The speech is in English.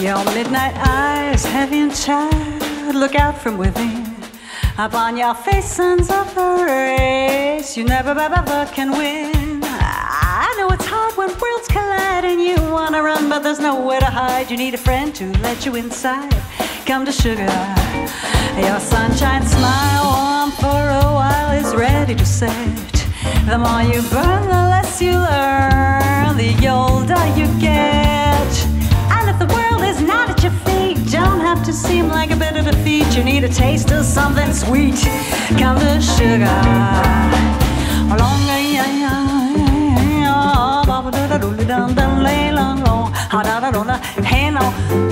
Your midnight eyes, heavy and tired, look out from within. Upon your face, sons of the race, you never ever can win. I know it's hard when worlds collide and you wanna run, but there's nowhere to hide. You need a friend to let you inside. Come to sugar. Your sunshine smile, warm for a while, is ready to set. The more you burn, the less you learn. The older you get. to seem like a bit of defeat. You need a taste of something sweet. Come to sugar. Hey now.